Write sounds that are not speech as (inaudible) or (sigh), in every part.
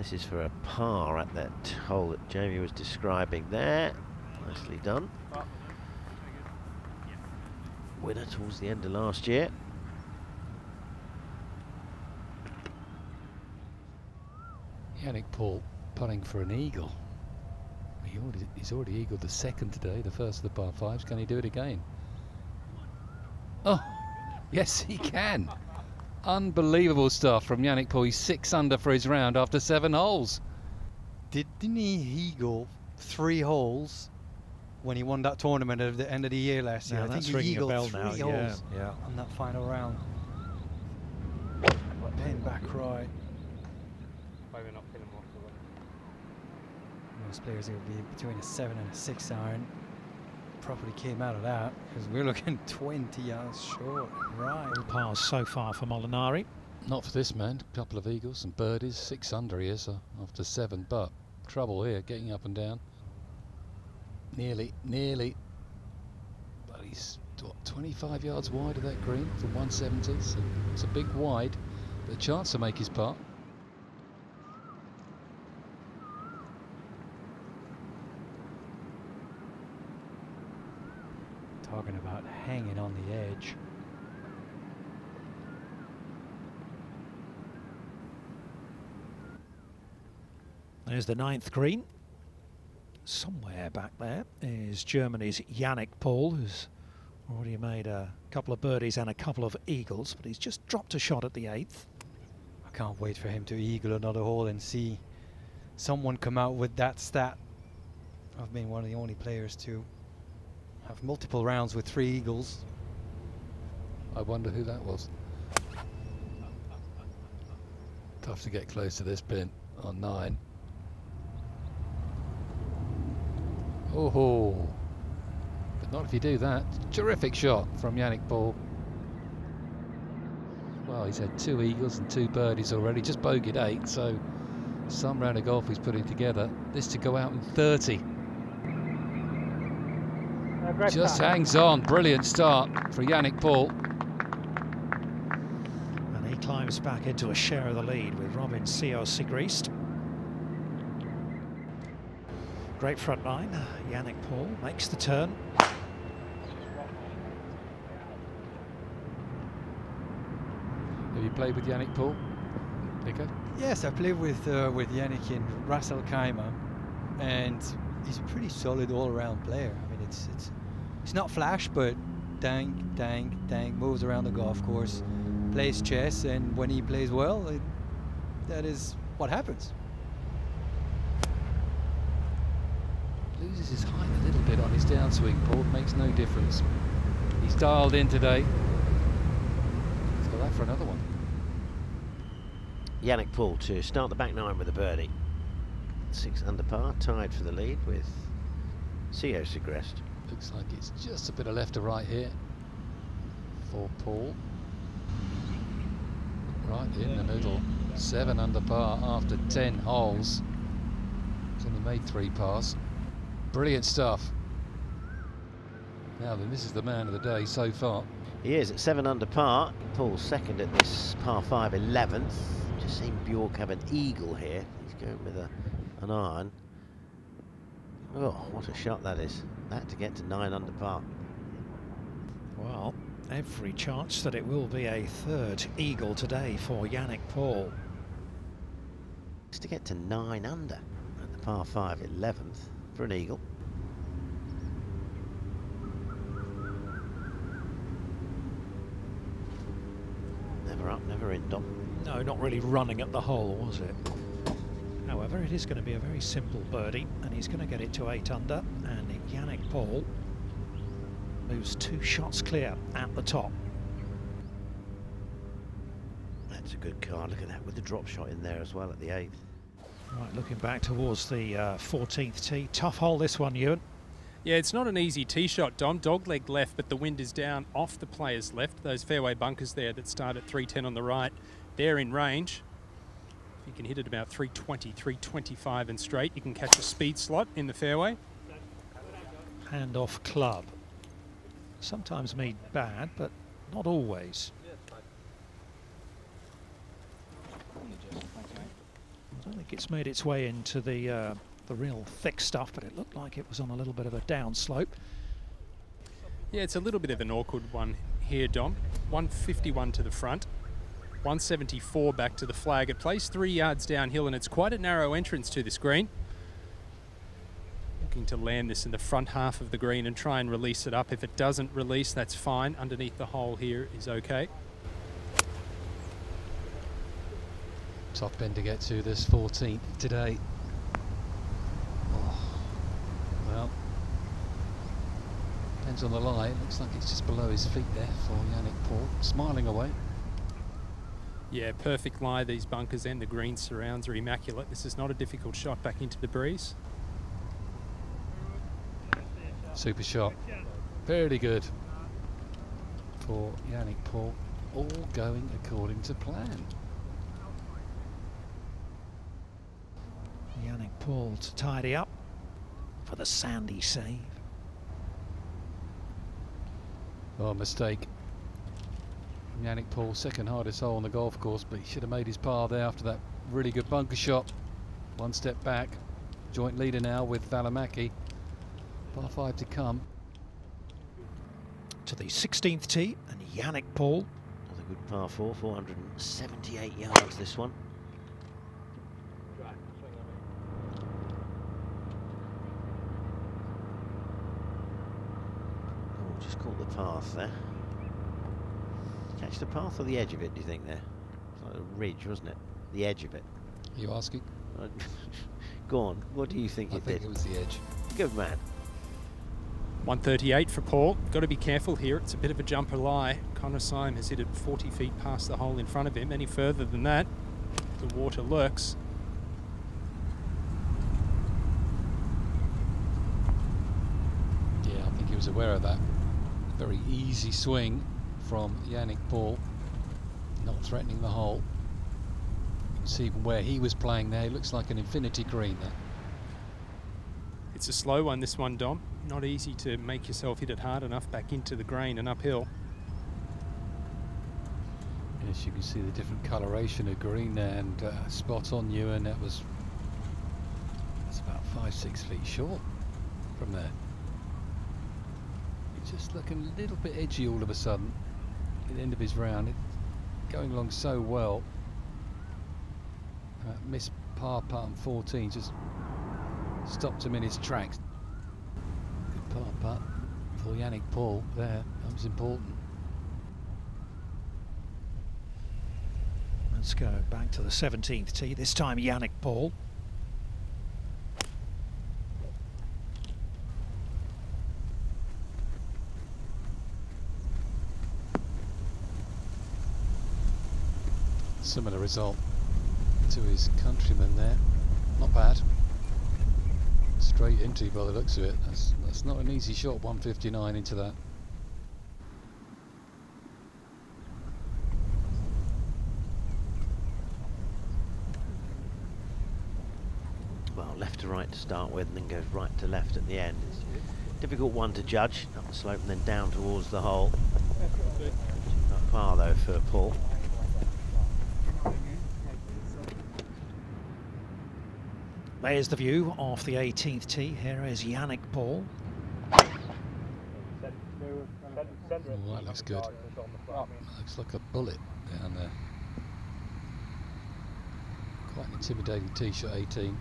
This is for a par at that hole that Jamie was describing there. Nicely done. Winner towards the end of last year. Yannik Paul putting for an eagle. He already, he's already eagled the second today, the first of the par fives. Can he do it again? Oh, yes, he can. Unbelievable stuff from Yannik Paul. He's six under for his round after seven holes. Didn't he eagle three holes when he won that tournament at the end of the year last year? Yeah, I think that's he ringing a eagled bell three now. holes Yeah, yeah. on that final round. Pin back right. Most players here will be between a seven and a six iron. Probably came out of that because we're looking (laughs) 20 yards short. Right. All pars so far for Molinari. Not for this man. A couple of eagles and birdies. Six under here is uh, after seven, but trouble here getting up and down. Nearly, nearly. But he's what, 25 yards wide of that green from 170. So it's a big wide, but a chance to make his putt. Talking about hanging on the edge. There's the ninth green. Somewhere back there is Germany's Yannik Paul, who's already made a couple of birdies and a couple of eagles, but he's just dropped a shot at the eighth. I can't wait for him to eagle another hole and see someone come out with that stat. I've been one of the only players to have multiple rounds with three eagles. I wonder who that was. Tough to get close to this pin on nine. Oh, but not if you do that. Terrific shot from Yannik Paul. Well, he's had two eagles and two birdies already, just bogeyed eight, so some round of golf he's putting together. This to go out in 30. Just hangs on. Brilliant start for Yannik Paul. And he climbs back into a share of the lead with Robin Sciot-Siegrist. Great front line. Yannik Paul makes the turn. Have you played with Yannik Paul? Pico? Yes, I played with uh, with Yannik in Ras Al Khaimah, and he's a pretty solid all-around player. I mean, it's it's it's not flash, but dang, dang, dang, moves around the golf course, plays chess, and when he plays well, it, that is what happens. Loses his height a little bit on his downswing, Paul. Makes no difference. He's dialed in today. Let's go that for another one. Yannik Paul to start the back nine with a birdie. Six under par, tied for the lead with Sciot-Siegrist. Looks like it's just a bit of left to right here for Paul. Right in the middle. Seven under par after ten holes. He's only made three pars. Brilliant stuff. Now then, this is the man of the day so far. He is at seven under par. Paul's second at this par five, 11th. Just seen Bjork have an eagle here. He's going with a, an iron. Oh, what a shot that is. That to get to nine under par. Well, every chance that it will be a third eagle today for Yannik Paul. Just to get to nine under at the par five, 11th for an eagle. Never up, never in, Dom. No, not really running at the hole, was it? However, it is going to be a very simple birdie, and he's going to get it to eight under. And Yannik Paul moves two shots clear at the top. That's a good card. Look at that with the drop shot in there as well at the eighth. Right, looking back towards the uh, 14th tee. Tough hole this one, Ewan. Yeah, it's not an easy tee shot, Dom. Dogleg left, but the wind is down off the player's left. Those fairway bunkers there that start at 310 on the right, they're in range. If you can hit it about 320, 325 and straight, you can catch a speed slot in the fairway. Hand off club. Sometimes made bad, but not always. I don't think it's made its way into the uh, the real thick stuff, but it looked like it was on a little bit of a downslope. Yeah, it's a little bit of an awkward one here, Dom. 151 to the front, 174 back to the flag. It plays three yards downhill, and it's quite a narrow entrance to this green. Looking to land this in the front half of the green and try and release it up. If it doesn't release, that's fine. Underneath the hole here is okay. Top end to get to this 14th today. Oh, well, depends on the lie. Looks like it's just below his feet there for Yannik Paul, smiling away. Yeah, perfect lie. These bunkers and the green surrounds are immaculate. This is not a difficult shot back into the breeze. Super shot. Very good for Yannik Paul. All going according to plan. Yannik Paul to tidy up for the sandy save. Oh, mistake. Yannik Paul, second hardest hole on the golf course, but he should have made his par there after that really good bunker shot. One step back. Joint leader now with Valimaki. Par five to come. To the 16th tee, and Yannik Paul. Another good par four, 478 yards this one. Oh, just caught the path there. Catch the path or the edge of it, do you think there? It's like a ridge, wasn't it? The edge of it. Are you asking? Uh, (laughs) Go on, what do you think I it think did? it was the edge. Good man. 138 for Paul. Got to be careful here. It's a bit of a jumper lie. Connor Syme has hit it 40 feet past the hole in front of him. Any further than that, the water lurks. Yeah, I think he was aware of that. Very easy swing from Yannik Paul, not threatening the hole. You can see from where he was playing there, it looks like an infinity green there. It's a slow one, this one, Dom. Not easy to make yourself hit it hard enough back into the green and uphill. Yes, you can see the different coloration of green there and uh, spot on you, and that was it's about five, six feet short from there. It's just looking a little bit edgy all of a sudden at the end of his round. It, going along so well. Uh, missed par on 14 just stopped him in his tracks. Good par putt for Yannik Paul there. That was important. Let's go back to the 17th tee. This time Yannik Paul. Similar result to his countryman there. Not bad. Straight into by the looks of it. That's that's not an easy shot. 159 into that. Well, left to right to start with and then goes right to left at the end. It's a difficult one to judge. Up the slope and then down towards the hole. Not par though for Paul. There's the view off the 18th tee. Here is Yannik Paul. Oh, that looks good. Looks like a bullet down there. Quite an intimidating tee shot 18.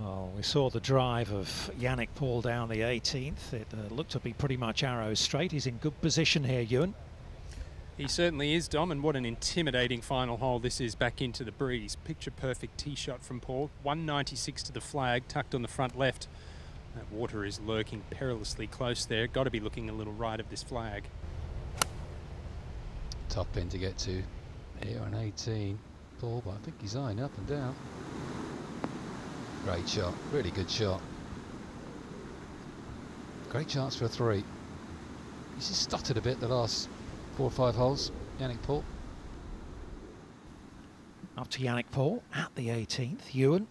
Well, we saw the drive of Yannik Paul down the 18th. It uh, looked to be pretty much arrow straight. He's in good position here, Ewan. He certainly is, Dom, and what an intimidating final hole this is back into the breeze. Picture perfect tee shot from Paul. 196 to the flag, tucked on the front left. That water is lurking perilously close there. Got to be looking a little right of this flag. Top pin to get to here on 18. Paul, but I think he's eyeing up and down. Great shot, really good shot. Great chance for a three. He's just stuttered a bit the last Four or five holes, Yannik Paul. Up to Yannik Paul at the 18th. Ewan.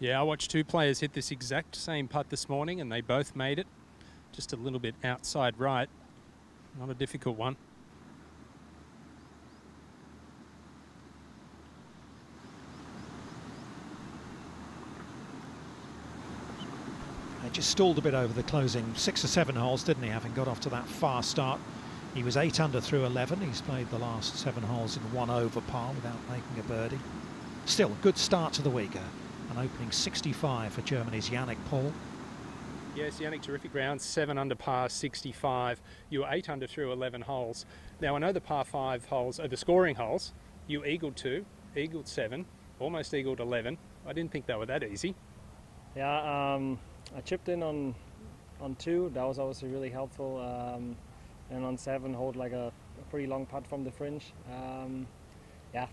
Yeah, I watched two players hit this exact same putt this morning and they both made it. Just a little bit outside right. Not a difficult one. They just stalled a bit over the closing six or seven holes, didn't he, having got off to that fast start. He was eight under through 11. He's played the last seven holes in one over par without making a birdie. Still, a good start to the week. An opening 65 for Germany's Yannik Paul. Yes, Yannik, terrific round. Seven under par, 65. You were eight under through 11 holes. Now, I know the par five holes are the scoring holes. You eagled two, eagled seven, almost eagled 11. I didn't think they were that easy. Yeah, um, I chipped in on on two. That was obviously really helpful. Um, seven, hold like a, a, pretty long putt from the fringe. Um, yeah,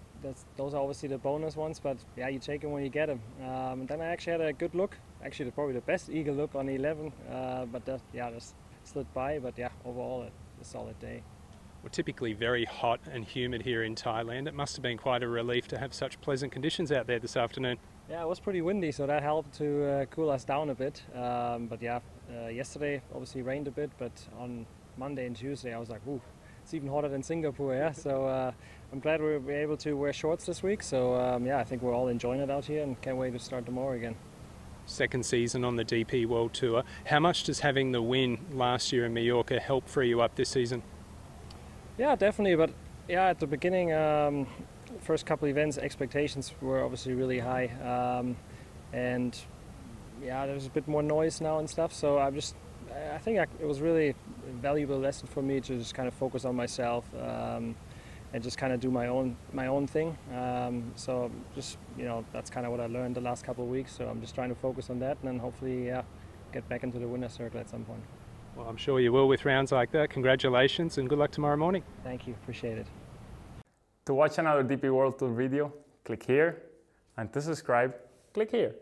those are obviously the bonus ones, but yeah, you take them when you get them. Um, and then I actually had a good look, actually probably the best eagle look on 11, uh, but that, yeah, just slid by. But yeah, overall, a, a solid day. We're typically very hot and humid here in Thailand. It must have been quite a relief to have such pleasant conditions out there this afternoon. Yeah, it was pretty windy, so that helped to uh, cool us down a bit. Um, but yeah, uh, yesterday obviously rained a bit, but on Monday and Tuesday I was like, ooh, it's even hotter than Singapore, yeah. So uh, I'm glad we were able to wear shorts this week. So um, yeah, I think we're all enjoying it out here and can't wait to start tomorrow again. Second season on the DP World Tour. How much does having the win last year in Mallorca help free you up this season? Yeah, definitely. But yeah, at the beginning, um, first couple events, expectations were obviously really high, um, and yeah, there's a bit more noise now and stuff. So I'm just, I think I, it was really a valuable lesson for me to just kind of focus on myself um, and just kind of do my own my own thing. Um, so just you know, that's kind of what I learned the last couple of weeks. So I'm just trying to focus on that, and then hopefully, yeah, get back into the winner's circle at some point. Well, I'm sure you will with rounds like that. Congratulations and good luck tomorrow morning. Thank you. Appreciate it. To watch another DP World Tour video, click here, and to subscribe, click here.